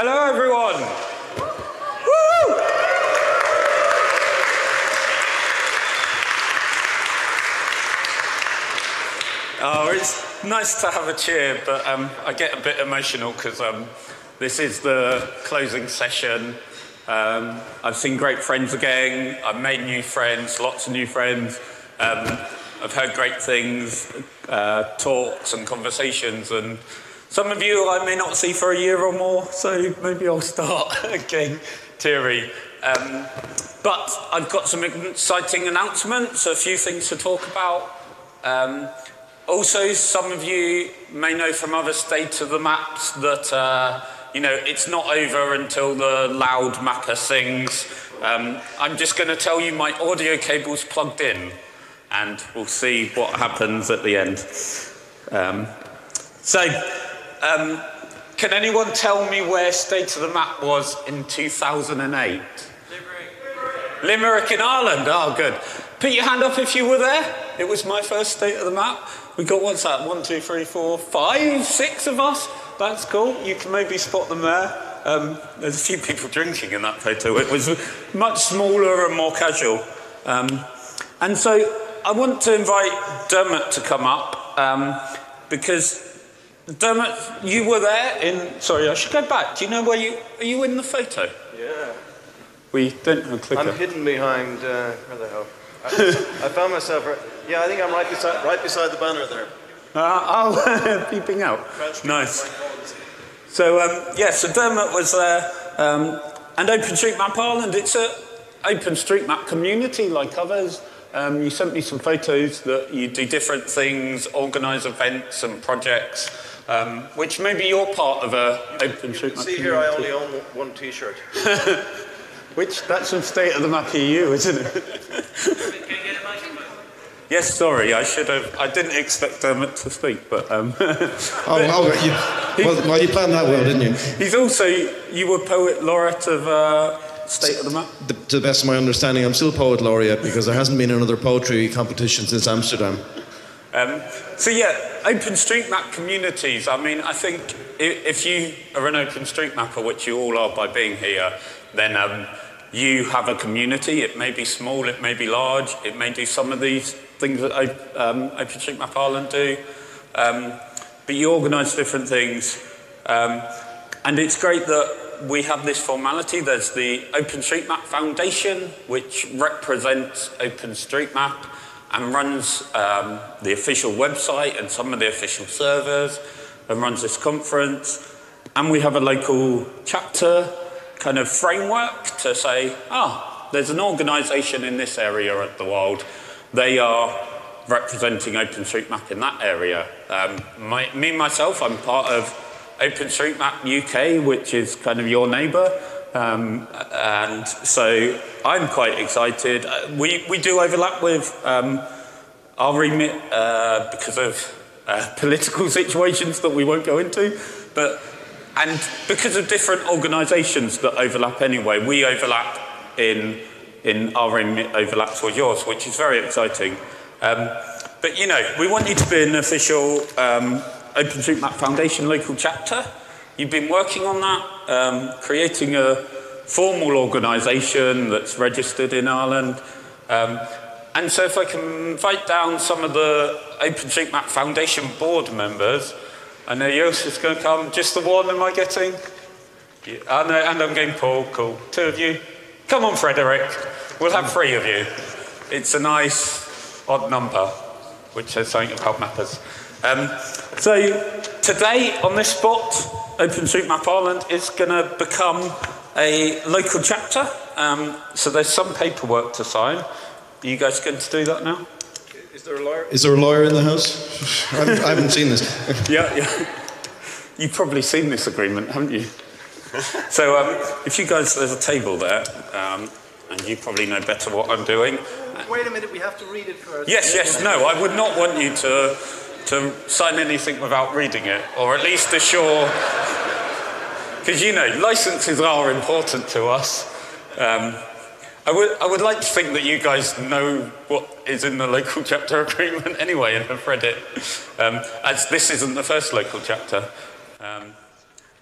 Hello, everyone. Oh, it's nice to have a cheer, but um, I get a bit emotional because um, this is the closing session. Um, I've seen great friends again. I've made new friends, lots of new friends. Um, I've heard great things, uh, talks and conversations, and some of you I may not see for a year or more, so maybe I'll start again, teary. Um, but I've got some exciting announcements, a few things to talk about. Um, also, some of you may know from other State of the Maps that, uh, you know, it's not over until the loud mapper sings. Um, I'm just going to tell you my audio cable's plugged in, and we'll see what happens at the end. Um, so, um, can anyone tell me where State of the Map was in 2008? Limerick. Limerick in Ireland. Oh, good. Put your hand up if you were there. It was my first State of the Map. We got what's that? One, two, three, four, five, six of us. That's cool. You can maybe spot them there. Um, there's a few people drinking in that photo. It was much smaller and more casual. Um, and so I want to invite Dermot to come up um, because Dermot, you were there in. Sorry, I should go back. Do you know where you are? You in the photo? Yeah. We don't have a clicker. I'm hidden behind. Uh, where the hell? I, I found myself. Right, yeah, I think I'm right beside, right beside the banner there. Uh, oh, peeping out. Nice. So um, yeah, so Dermot was there, um, and OpenStreetMap Ireland. It's a OpenStreetMap community like others. Um, you sent me some photos that you do different things, organise events and projects, um, which maybe you're part of a open OpenStreetMap See here, I only own one T-shirt. Which that's some state of the map EU, isn't it? yes, sorry, I should have. I didn't expect Dermot to speak, but um, Oh, oh you, well, well, you planned that well, didn't you? he's also you were poet laureate of uh, State of the Map. The, to the best of my understanding, I'm still poet laureate because there hasn't been another poetry competition since Amsterdam. Um, so yeah, OpenStreetMap communities. I mean, I think if you are an OpenStreetMapper, which you all are by being here, then um, you have a community. It may be small, it may be large, it may do some of these things that um, OpenStreetMap Ireland do, um, but you organise different things. Um, and it's great that we have this formality. There's the OpenStreetMap Foundation, which represents OpenStreetMap and runs um, the official website and some of the official servers and runs this conference. And we have a local chapter kind of framework to say, ah, there's an organisation in this area of the world. They are representing OpenStreetMap in that area. Um, my, me, myself, I'm part of OpenStreetMap UK, which is kind of your neighbour. Um, and so I'm quite excited. Uh, We, we do overlap with um, our remit uh, because of uh, political situations that we won't go into, but and because of different organisations that overlap anyway, we overlap in in our remit overlaps with yours, which is very exciting. Um, but you know, we want you to be an official um, OpenStreetMap Foundation local chapter. You've been working on that, um, creating a formal organisation that's registered in Ireland. Um, and so if I can invite down some of the OpenStreetMap Foundation board members, I know Jos is going to come. Just the one, am I getting? Yeah, I know, and I'm getting Paul. Cool. Two of you. Come on, Frederik. We'll have three of you. It's a nice odd number, which says something about mappers. Um, so today, on this spot, OpenStreetMap Ireland is going to become a local chapter. Um, so there's some paperwork to sign. Are you guys going to do that now? Is there a lawyer? Is there a lawyer in the house? I haven't, I haven't seen this. Yeah, yeah. You've probably seen this agreement, haven't you? So um, if you guys, there's a table there, um, and you probably know better what I'm doing. Wait a minute, we have to read it first. Yes, yes, no, I would not want you to, to sign anything without reading it, or at least assure, because you know, licenses are important to us. Um, I would, I would like to think that you guys know what is in the local chapter agreement anyway and have read it, um, as this isn't the first local chapter. Um,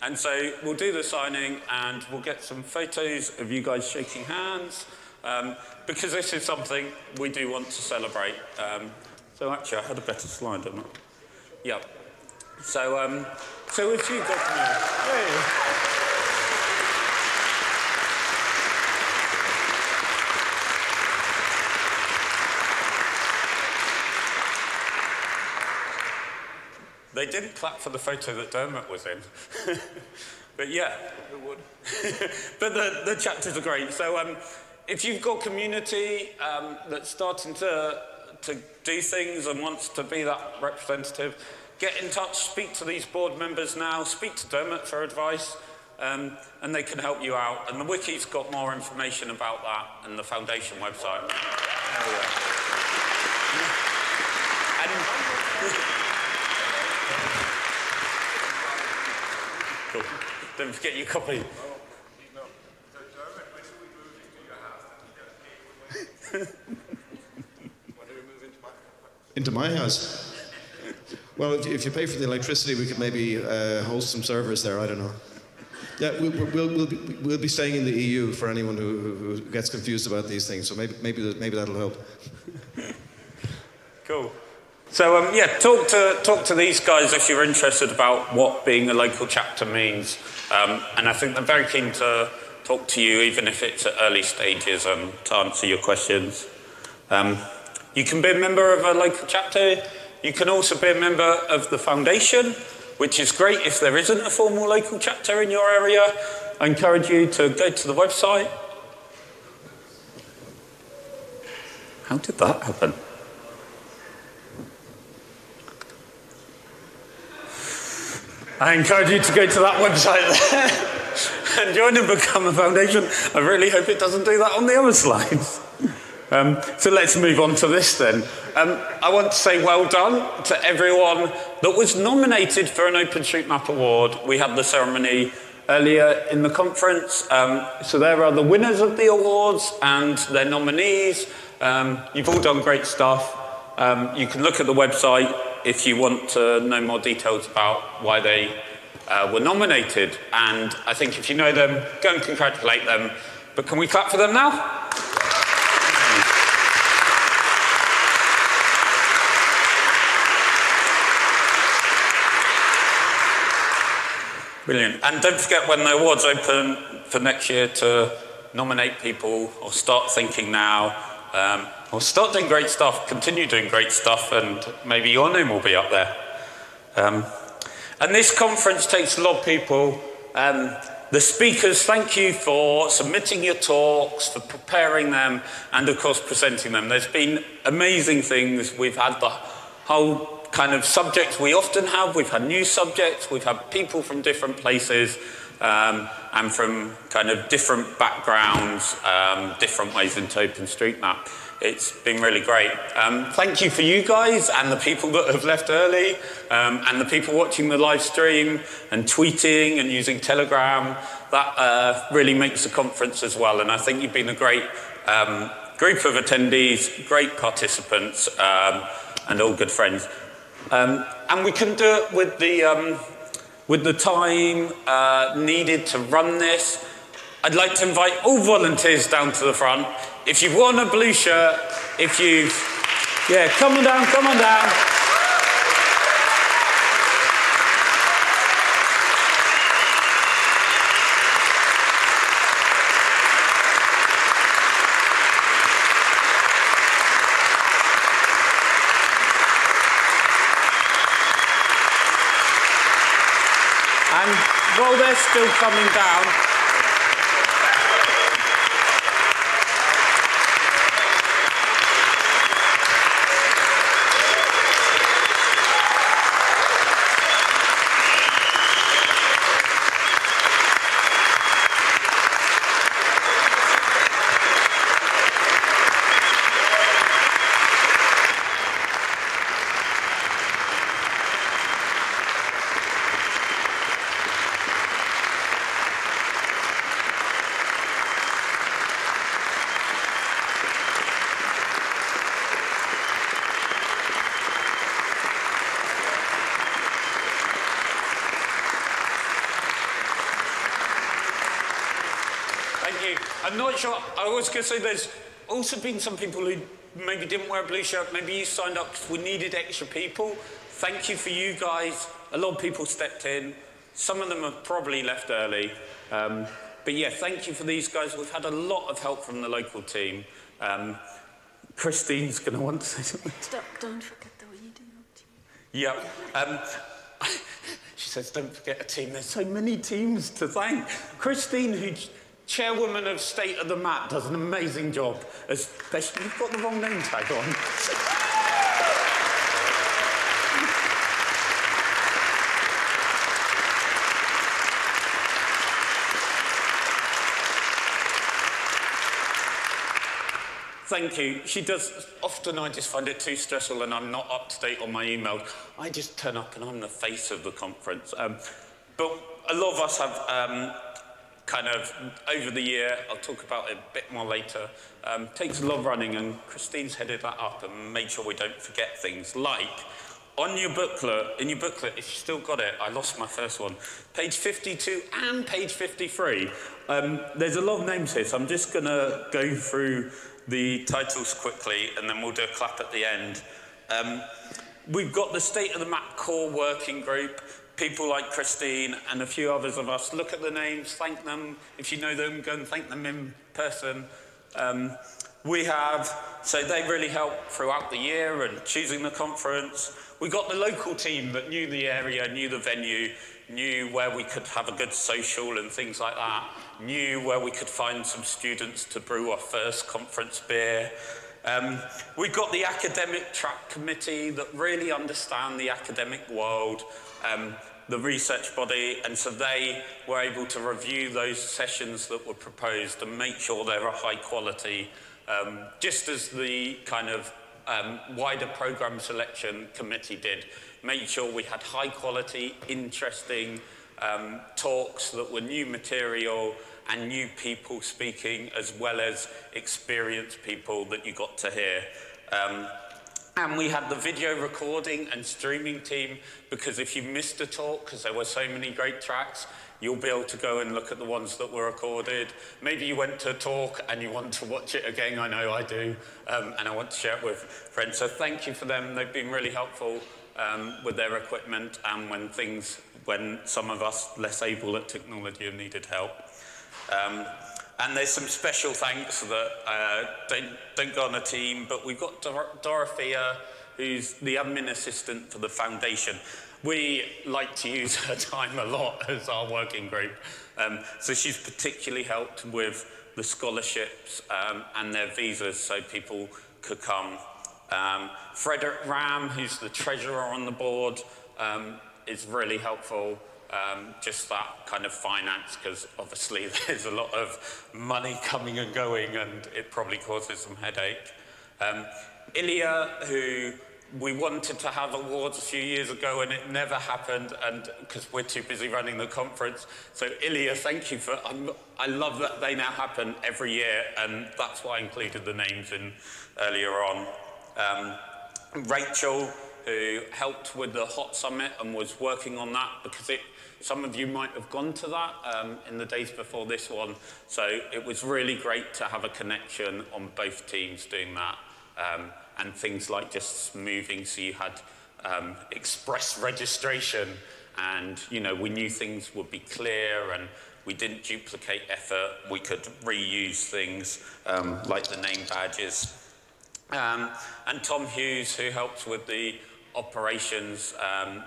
And so we'll do the signing and we'll get some photos of you guys shaking hands um, because this is something we do want to celebrate. Um, so actually, I had a better slide, didn't I? Yep. So, um, so if you got They didn't clap for the photo that Dermot was in. but yeah, it would. but the, the chapters are great. So um, if you've got community um, that's starting to, to do things and wants to be that representative, get in touch, speak to these board members now, speak to Dermot for advice, um, and they can help you out. And the wiki's got more information about that and the foundation website. And, Cool. Don't forget your copy. Into my house. Well, if- you pay for the electricity, we could maybe uh, host some servers there. I don't know. Yeah, we'll, we'll, we'll, be, we'll be staying in the EU for anyone who, who gets confused about these things. So maybe, maybe, maybe that'll help. Cool. So um, yeah, talk to talk to these guys if you're interested about what being a local chapter means, um, and I think they're very keen to talk to you, even if it's at early stages, um, to answer your questions. Um, you can be a member of a local chapter. You can also be a member of the foundation, which is great if there isn't a formal local chapter in your area. I encourage you to go to the website. How did that happen? I encourage you to go to that website there and join and become a foundation. I really hope it doesn't do that on the other slides. Um, so let's move on to this then. Um, I want to say well done to everyone that was nominated for an OpenStreetMap award. We had the ceremony earlier in the conference. Um, so there are the winners of the awards and their nominees. Um, you've all done great stuff. Um, you can look at the website if you want to know more details about why they uh, were nominated. And I think if you know them, go and congratulate them. But can we clap for them now? Brilliant. And don't forget when the awards open for next year to nominate people or start thinking now um, or start doing great stuff, continue doing great stuff, and maybe your name will be up there. Um, and this conference takes a lot of people. Um, the speakers, thank you for submitting your talks, for preparing them, and of course presenting them. There's been amazing things. We've had the whole kind of subjects we often have. We've had new subjects. We've had people from different places um, and from kind of different backgrounds, um, different ways into OpenStreetMap. It's been really great. Um, thank you for you guys and the people that have left early um, and the people watching the live stream and tweeting and using Telegram. That uh, really makes the conference as well. And I think you've been a great um, group of attendees, great participants, um, and all good friends. Um, and we can do it with the, um, with the time uh, needed to run this. I'd like to invite all volunteers down to the front. If you've worn a blue shirt, if you've, yeah, come on down, come on down. And while they're still coming down, not sure. I was going to say there's also been some people who maybe didn't wear a blue shirt. Maybe you signed up because we needed extra people. Thank you for you guys. A lot of people stepped in. Some of them have probably left early. Um, but yeah, thank you for these guys. We've had a lot of help from the local team. Um, Christine's going to want to say something. Stop, don't forget the reading. Yeah. Um, she says, don't forget a team. There's so many teams to thank. Christine, who's chairwoman of State of the Map, does an amazing job. As Especially, you've got the wrong name tag on. Thank you. She does. Often I just find it too stressful and I'm not up to date on my email. I just turn up and I'm the face of the conference. Um, but a lot of us have um, kind of, over the year, I'll talk about it a bit more later, um, takes a lot of running and Christine's headed that up and made sure we don't forget things. Like on your booklet, in your booklet, if you still got it, I lost my first one, page 52 and page 53, um, there's a lot of names here, so I'm just going to go through the titles quickly and then we'll do a clap at the end. Um, we've got the State of the Map Core Working Group, people like Christine and a few others of us. Look at the names, thank them. If you know them, go and thank them in person. Um, we have, so they really helped throughout the year and choosing the conference. We got the local team that knew the area, knew the venue, knew where we could have a good social and things like that, knew where we could find some students to brew our first conference beer. Um, we've got the academic track committee that really understand the academic world, um, the research body, and so they were able to review those sessions that were proposed and make sure they were high quality, um, just as the kind of um, wider program selection committee did. Make sure we had high quality, interesting um, talks that were new material and new people speaking, as well as experienced people that you got to hear. Um, and we had the video recording and streaming team because if you missed a talk, because there were so many great tracks, you'll be able to go and look at the ones that were recorded. Maybe you went to a talk and you want to watch it again. I know I do, um, and I want to share it with friends. So thank you for them. They've been really helpful um, with their equipment and when things, when some of us less able at technology have needed help. Um, and there's some special thanks that uh, don't, don't go on a team, but we've got Dor Dorothea, who's the admin assistant for the foundation. We like to use her time a lot as our working group. Um, so she's particularly helped with the scholarships um, and their visas so people could come. Um, Frederik Ramm, who's the treasurer on the board, um, is really helpful. Um, just that kind of finance, because obviously there's a lot of money coming and going and it probably causes some headache. Um, Ilya, who we wanted to have awards a few years ago and it never happened and because we're too busy running the conference. So Ilya, thank you for, I'm, i love that they now happen every year and that's why I included the names in earlier on. Um, Rachel, who helped with the HOT Summit and was working on that because it, some of you might have gone to that um, in the days before this one. So it was really great to have a connection on both teams doing that. Um, and things like just moving so you had um, express registration and you know we knew things would be clear and we didn't duplicate effort we could reuse things um, like the name badges um, and Tom Hughes who helps with the operations um,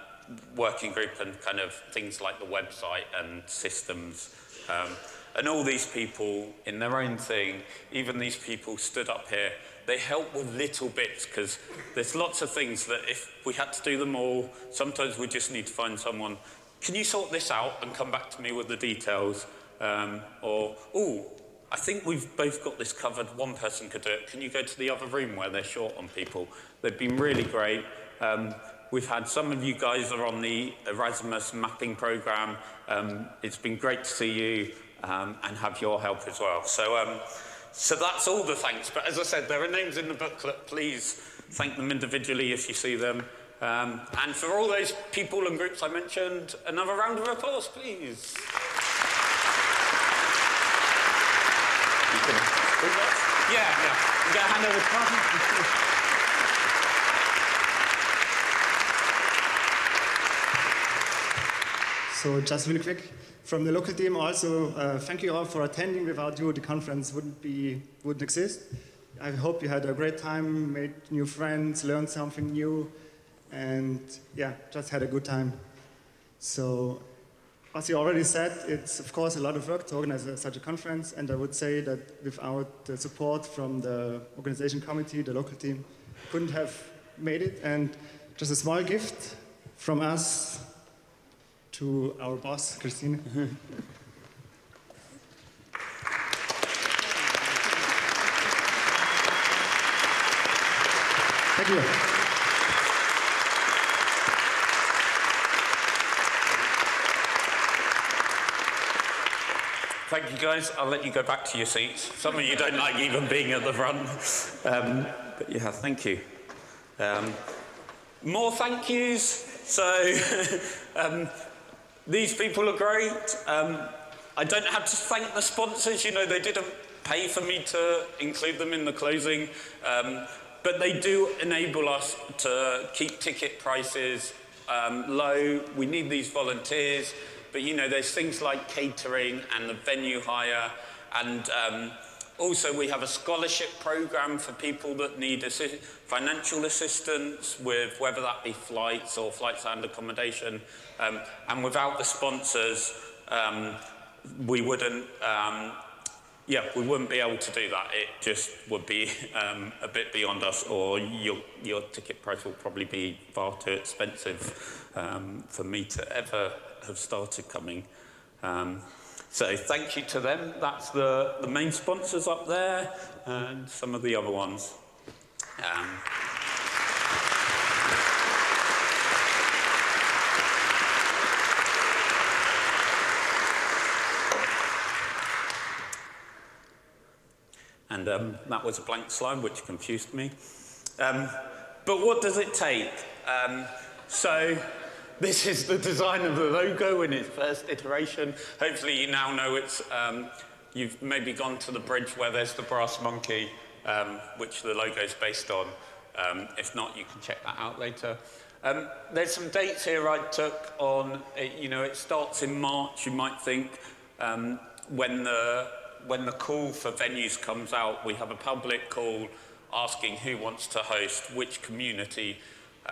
working group and kind of things like the website and systems um, and all these people in their own thing even these people stood up here they help with little bits because there's lots of things that if we had to do them all, sometimes we just need to find someone. Can you sort this out and come back to me with the details? Um, or, oh, I think we've both got this covered. One person could do it. Can you go to the other room where they're short on people? They've been really great. Um, we've had some of you guys are on the Erasmus mapping program. Um, it's been great to see you um, and have your help as well. So. Um, so that's all the thanks. But as I said, there are names in the booklet. Please thank them individually if you see them. Um, and for all those people and groups I mentioned, another round of applause, please. Yeah, yeah. You got to hand over to So just really quick, from the local team also, uh, thank you all for attending. Without you, the conference wouldn't be wouldn't exist. I hope you had a great time, made new friends, learned something new, and yeah, just had a good time. So, as you already said, it's of course a lot of work to organize such a conference, and I would say that without the support from the organization committee, the local team, couldn't have made it. And just a small gift from us to our boss, Christine. Thank you. Thank you, guys. I'll let you go back to your seats. Some of you don't like even being at the front. Um, but yeah, thank you. Um, more thank yous. So, um, these people are great. Um, I don't have to thank the sponsors. You know, they didn't pay for me to include them in the closing. Um, but they do enable us to keep ticket prices um, low. We need these volunteers. But you know, there's things like catering and the venue hire, and um, also we have a scholarship program for people that need assi financial assistance with whether that be flights or flights and accommodation. Um, and without the sponsors, um, we wouldn't. Um, yeah, we wouldn't be able to do that. It just would be um, a bit beyond us, or your, your ticket price will probably be far too expensive um, for me to ever have started coming. So thank you to them. That's the, the main sponsors up there and some of the other ones. Um, and um, that was a blank slide, which confused me. Um, but what does it take? Um, so this is the design of the logo in its first iteration. Hopefully you now know it's, um, you've maybe gone to the bridge where there's the brass monkey, um, which the logo is based on. Um, if not, you can check that out later. Um, there's some dates here I took on, you know, it starts in March, you might think, um, when, the, when the call for venues comes out, we have a public call asking who wants to host which community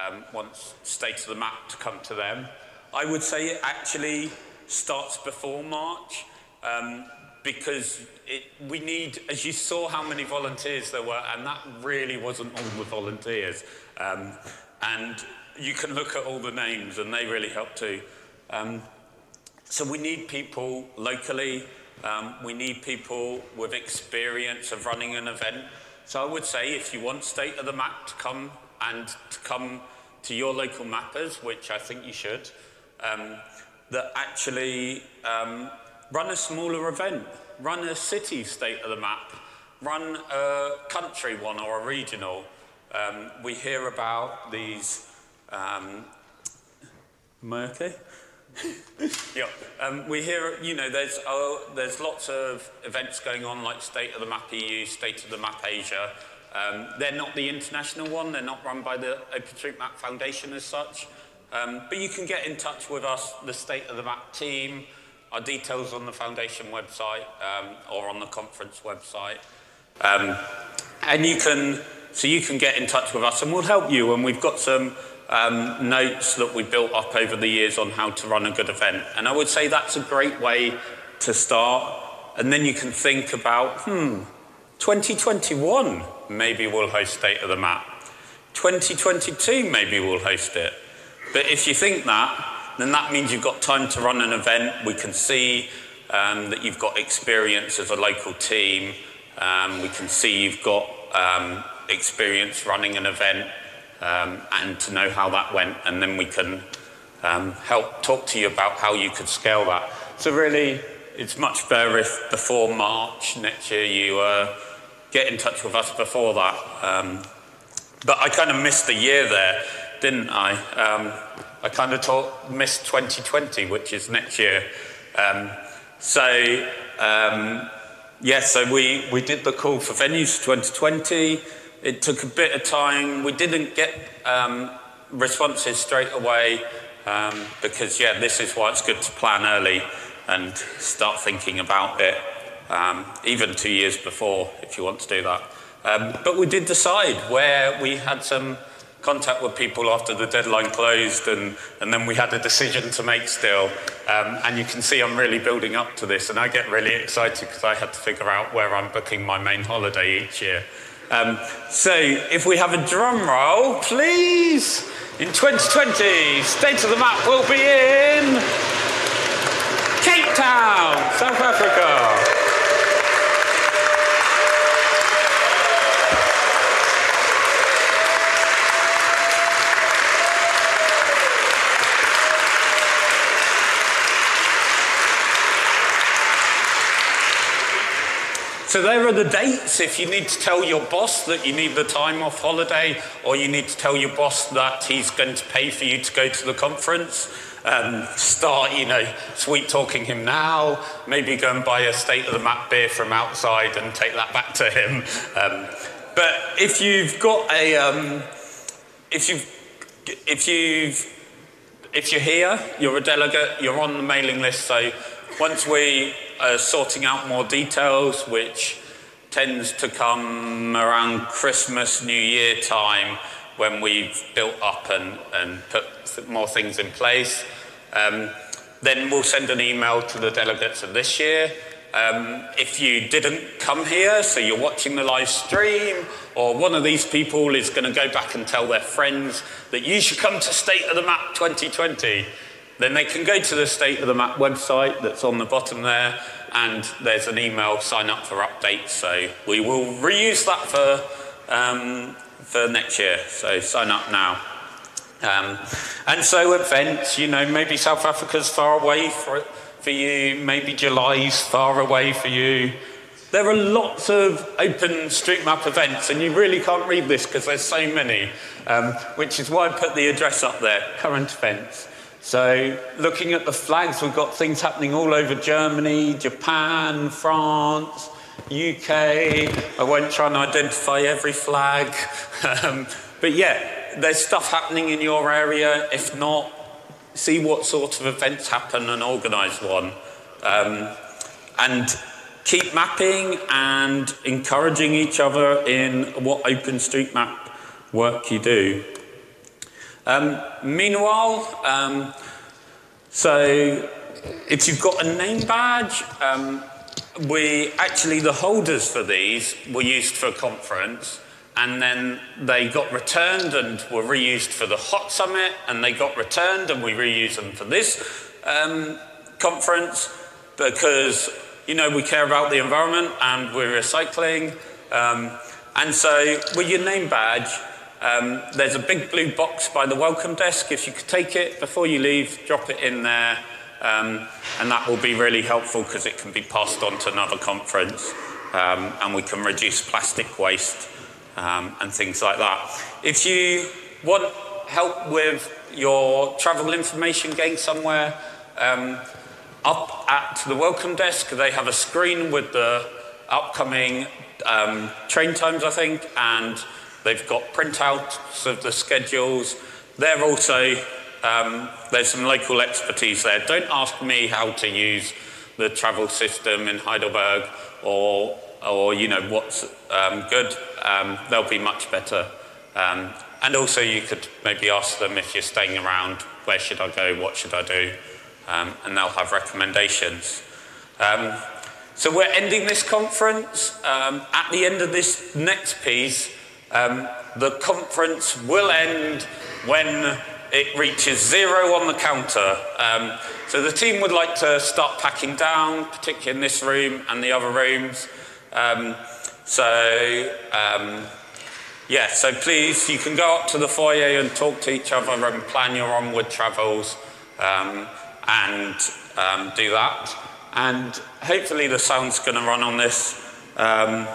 um, wants State of the Map to come to them. I would say it actually starts before March um, because it, we need, as you saw how many volunteers there were, and that really wasn't all the volunteers. Um, and you can look at all the names and they really help too. Um, so we need people locally, um, we need people with experience of running an event. So I would say if you want State of the Map to come and to come to your local mappers, which I think you should, um, that actually um, run a smaller event, run a city state of the map, run a country one or a regional. Um, we hear about these, um, Murky? yeah, um, we hear, you know, there's, uh, there's lots of events going on like State of the Map EU, State of the Map Asia, um, they're not the international one, they're not run by the OpenStreetMap Foundation as such. Um, but you can get in touch with us, the State of the Map team, our details on the foundation website um, or on the conference website. Um, and you can, so you can get in touch with us and we'll help you. And we've got some um, notes that we built up over the years on how to run a good event. And I would say that's a great way to start. And then you can think about, hmm, 2021, maybe we'll host State of the Map. 2022, maybe we'll host it. But if you think that, then that means you've got time to run an event. We can see um, that you've got experience as a local team. Um, we can see you've got um, experience running an event um, and to know how that went. And then we can um, help talk to you about how you could scale that. So really, it's much better if before March next year you uh, get in touch with us before that. Um, but I kind of missed the year there, didn't I? Um, I kind of missed 2020, which is next year. Um, so, um, yeah, so we, we did the call for venues 2020. It took a bit of time. We didn't get um, responses straight away um, because, yeah, this is why it's good to plan early and start thinking about it, um, even two years before if you want to do that. Um, but we did decide where we had some contact with people after the deadline closed, and, and then we had a decision to make still. Um, and you can see I'm really building up to this, and I get really excited because I had to figure out where I'm booking my main holiday each year. Um, so, if we have a drum roll, please. In 2020, State of the Map will be in Cape Town, South Africa. So there are the dates. If you need to tell your boss that you need the time off holiday, or you need to tell your boss that he's going to pay for you to go to the conference, um, start, you know, sweet talking him now. Maybe go and buy a state of the map beer from outside and take that back to him. Um, but if you've got a, um, if you've, if you've, if you're here, you're a delegate, you're on the mailing list. So once we uh, sorting out more details, which tends to come around Christmas, New Year time when we've built up and, and put more things in place. Um, then we'll send an email to the delegates of this year. Um, if you didn't come here, so you're watching the live stream, or one of these people is going to go back and tell their friends that you should come to State of the Map 2020, then they can go to the State of the Map website that's on the bottom there, and there's an email sign up for updates. So we will reuse that for, um, for next year. So sign up now. Um, and so events, you know, maybe South Africa's far away for, for you, maybe July's far away for you. There are lots of OpenStreetMap events, and you really can't read this because there's so many, um, which is why I put the address up there, current events. So, looking at the flags, we've got things happening all over Germany, Japan, France, UK. I won't try and identify every flag. um, but yeah, there's stuff happening in your area. If not, see what sort of events happen and organise one. Um, and keep mapping and encouraging each other in what OpenStreetMap work you do. Um, meanwhile, um, so if you've got a name badge, um, we actually, the holders for these were used for a conference and then they got returned and were reused for the HOT Summit and they got returned and we reuse them for this um, conference because, you know, we care about the environment and we're recycling. Um, and so with your name badge, um, there's a big blue box by the welcome desk. If you could take it before you leave, drop it in there, um, and that will be really helpful because it can be passed on to another conference um, and we can reduce plastic waste um, and things like that. If you want help with your travel information getting somewhere, um, up at the welcome desk, they have a screen with the upcoming um, train times, I think, and They've got printouts of the schedules. They're also, um, there's some local expertise there. Don't ask me how to use the travel system in Heidelberg or, or you know, what's um, good. Um, they'll be much better. Um, and also you could maybe ask them if you're staying around, where should I go, what should I do? Um, and they'll have recommendations. Um, so we're ending this conference. at the end of this next piece, um, the conference will end when it reaches zero on the counter. Um, so the team would like to start packing down, particularly in this room and the other rooms. Um, so um, yeah, so please, you can go up to the foyer and talk to each other and plan your onward travels um, and um, do that. And hopefully the sound's going to run on this. Um,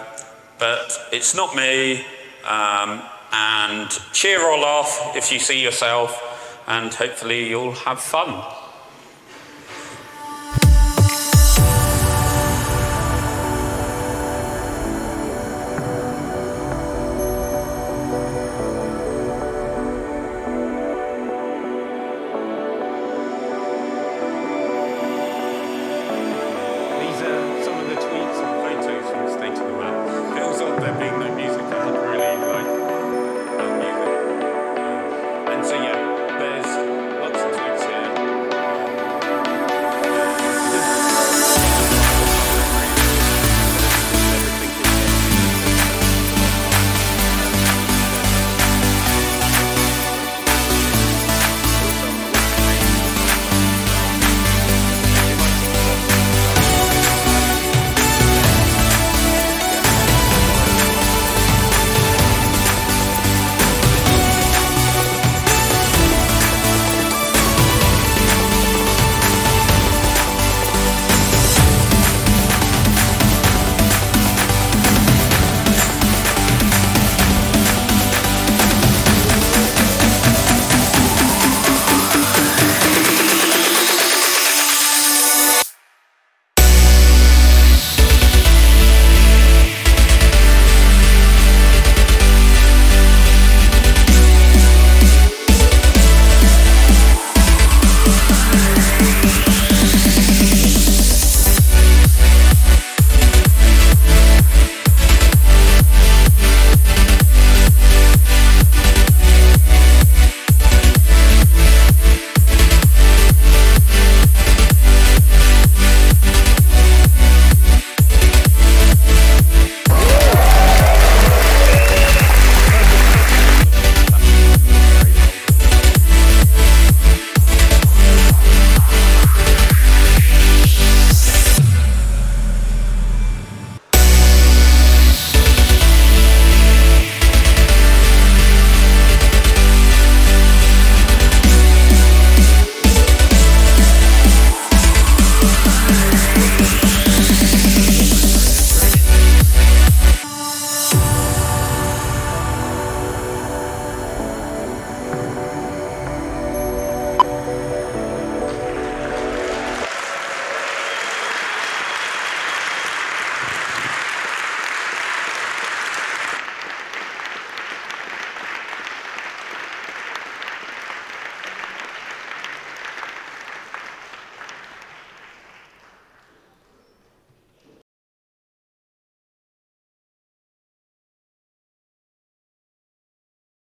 but it's not me, um, and cheer or laugh if you see yourself, and hopefully you'll have fun.